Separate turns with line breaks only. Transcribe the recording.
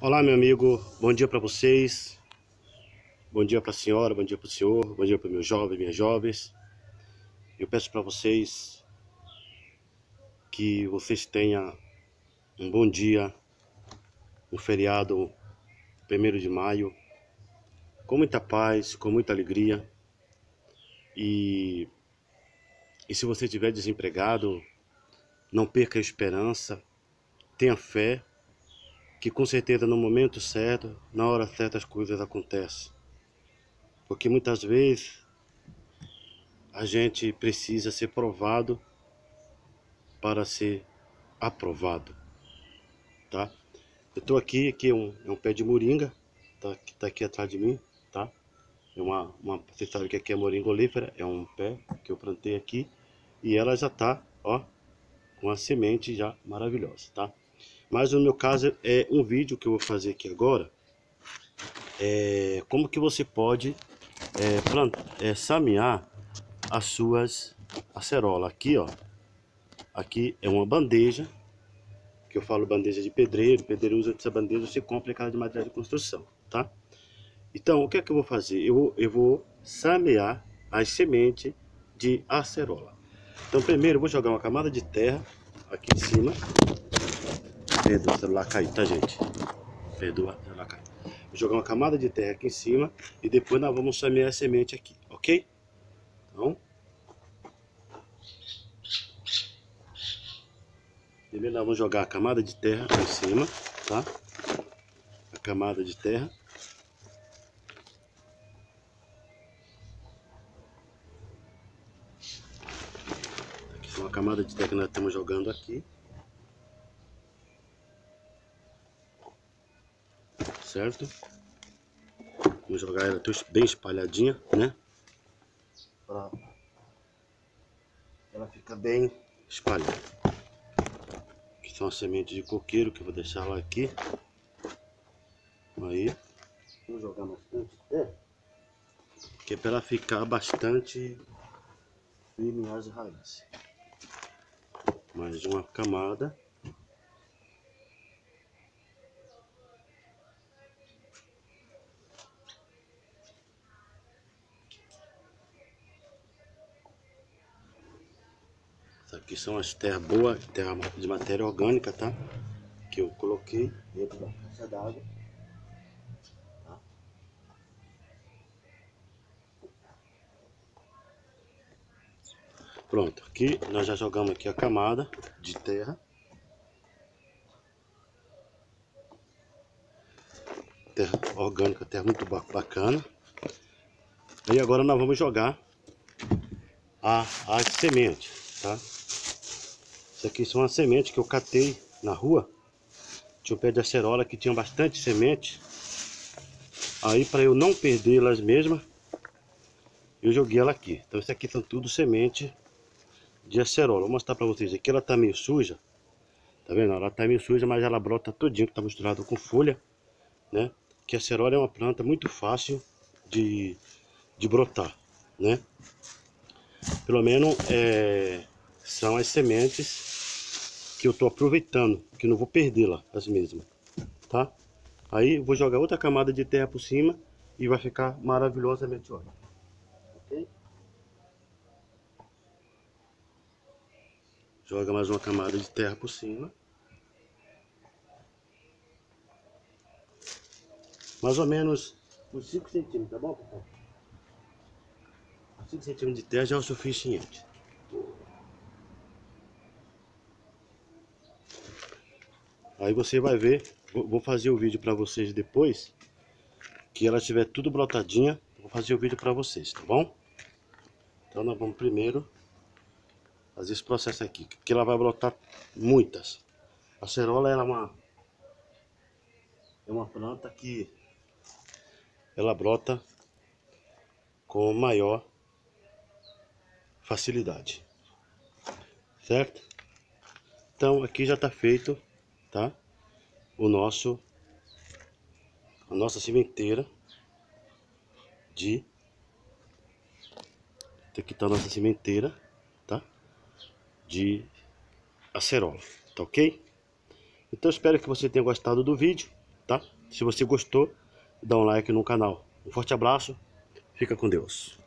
Olá, meu amigo. Bom dia para vocês. Bom dia para a senhora, bom dia para o senhor, bom dia para meus jovens, minhas jovens. Eu peço para vocês que vocês tenham um bom dia, um feriado 1 de maio, com muita paz, com muita alegria. E, e se você estiver desempregado, não perca a esperança, tenha fé, que com certeza no momento certo, na hora certa as coisas acontecem. Porque muitas vezes a gente precisa ser provado para ser aprovado, tá? Eu tô aqui, aqui é um, é um pé de moringa, tá, que tá aqui atrás de mim, tá? É uma, uma, você sabe que aqui é moringa olífera, é um pé que eu plantei aqui e ela já tá, ó, com a semente já maravilhosa, tá? Mas no meu caso é um vídeo que eu vou fazer aqui agora, é como que você pode é, plant, é, samear as suas acerolas. Aqui, ó, aqui é uma bandeja, que eu falo bandeja de pedreiro, pedreiro usa essa bandeja, você compra em casa de material de construção, tá? Então, o que é que eu vou fazer? Eu eu vou samear as sementes de acerola. Então, primeiro eu vou jogar uma camada de terra aqui em cima. Perdoa, o celular caiu, tá, gente? Perdoa, o celular caiu. Vou jogar uma camada de terra aqui em cima e depois nós vamos semear a semente aqui, ok? Então, primeiro nós vamos jogar a camada de terra aqui em cima, tá? A camada de terra. uma camada de terra que nós estamos jogando aqui. Certo? Vamos jogar ela bem espalhadinha, né? Pra ela ficar bem espalhada. Aqui são as sementes de coqueiro que eu vou deixar lá aqui. Aí. Vou jogar bastante. É. Que é para ela ficar bastante firme as raízes mais uma camada. Aqui são as terras boas, terra de matéria orgânica, tá? Que eu coloquei dentro da caixa d'água. Pronto, aqui nós já jogamos aqui a camada de terra. Terra orgânica, terra muito bacana. E agora nós vamos jogar a, a semente, tá? Isso aqui são as sementes que eu catei na rua. Tinha um pé de acerola que tinha bastante semente. Aí para eu não perdê-las mesmas, eu joguei ela aqui. Então isso aqui são tudo semente de acerola. Vou mostrar para vocês aqui, ela tá meio suja. Tá vendo? Ela tá meio suja, mas ela brota todinho, que tá misturado com folha, né? Que a acerola é uma planta muito fácil de, de brotar, né? Pelo menos é, são as sementes que eu tô aproveitando, que não vou perdê-la, as mesmas, tá? Aí vou jogar outra camada de terra por cima e vai ficar maravilhosamente ótimo. Joga mais uma camada de terra por cima. Mais ou menos uns 5 centímetros, tá bom, pessoal? 5 centímetros de terra já é o suficiente. Aí você vai ver, vou fazer o vídeo para vocês depois, que ela estiver tudo brotadinha, vou fazer o vídeo para vocês, tá bom? Então nós vamos primeiro fazer esse processo aqui, que ela vai brotar muitas. A cerola é uma é uma planta que ela brota com maior facilidade. Certo? Então aqui já está feito, tá? O nosso a nossa cimenteira de aqui está a nossa cimenteira de acerola, tá ok? Então espero que você tenha gostado do vídeo, tá? Se você gostou, dá um like no canal. Um forte abraço, fica com Deus.